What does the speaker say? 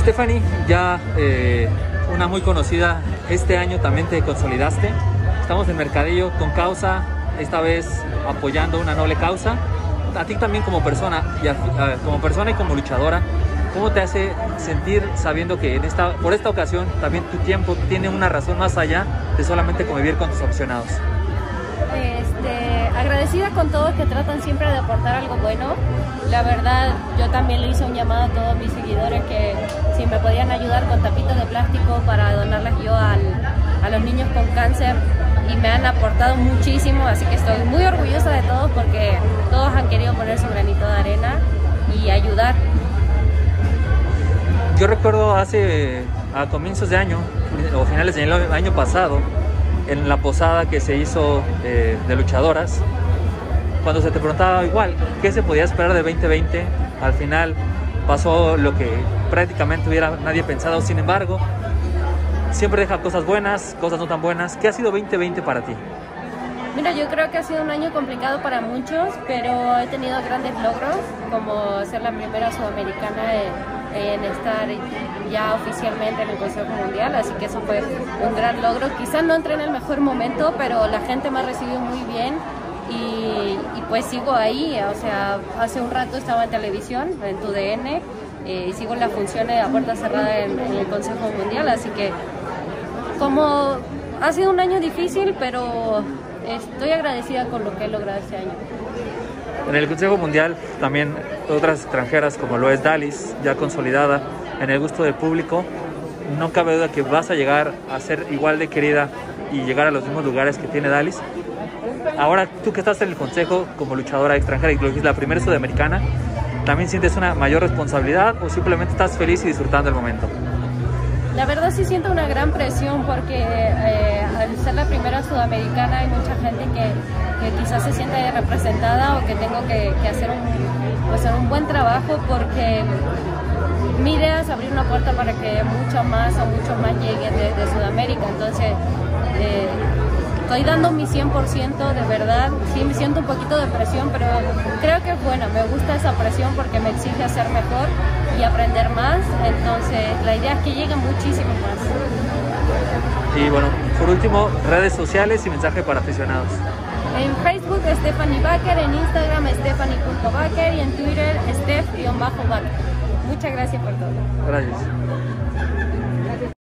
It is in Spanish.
Stephanie, ya eh, una muy conocida, este año también te consolidaste. Estamos en Mercadillo con causa, esta vez apoyando una noble causa. A ti también como persona, y como persona y como luchadora, ¿cómo te hace sentir sabiendo que en esta, por esta ocasión también tu tiempo tiene una razón más allá de solamente convivir con tus opcionados? Este, agradecida con todos que tratan siempre de aportar algo bueno. La verdad, yo también le hice un llamado a todos mis seguidores que si me podían ayudar con tapitas de plástico para donarlas yo al- a los niños con cáncer y me han aportado muchísimo, así que estoy muy orgullosa de todos porque todos han querido poner su granito de arena y ayudar. Yo recuerdo hace, a comienzos de año, o finales del año pasado, en la posada que se hizo eh, de luchadoras, cuando se te preguntaba igual, ¿qué se podía esperar de 2020? Al final pasó lo que prácticamente hubiera nadie pensado, sin embargo, siempre deja cosas buenas, cosas no tan buenas. ¿Qué ha sido 2020 para ti? Mira, yo creo que ha sido un año complicado para muchos, pero he tenido grandes logros, como ser la primera sudamericana en, en estar ya oficialmente en el Consejo Mundial, así que eso fue un gran logro. Quizás no entré en el mejor momento, pero la gente me ha recibido muy bien y, pues sigo ahí, o sea, hace un rato estaba en televisión, en tu DN, eh, y sigo en las funciones a puerta cerrada en, en el Consejo Mundial, así que como ha sido un año difícil, pero estoy agradecida con lo que he logrado este año. En el Consejo Mundial también otras extranjeras como lo es Dalis, ya consolidada en el gusto del público, no cabe duda que vas a llegar a ser igual de querida y llegar a los mismos lugares que tiene Dalis. Ahora tú que estás en el Consejo como luchadora extranjera y que es la primera sudamericana, ¿también sientes una mayor responsabilidad o simplemente estás feliz y disfrutando el momento? La verdad sí siento una gran presión porque eh, ser la primera sudamericana hay mucha gente que, quizás se siente representada o que tengo que, hacer un, pues, un buen trabajo porque mi idea es abrir una puerta para que muchos más o muchos más lleguen de, Sudamérica. Entonces, eh, estoy dando mi 100% de verdad. Sí, me siento un poquito de presión, pero creo que es bueno. Me gusta esa presión porque me exige hacer mejor y aprender más. Entonces, la idea es que lleguen muchísimos más. Y bueno, por último, redes sociales y mensaje para aficionados. En Facebook, Stephanie Baker, en Instagram, stephanie.baker y en Twitter, steph-baker. Muchas gracias por todo. Gracias.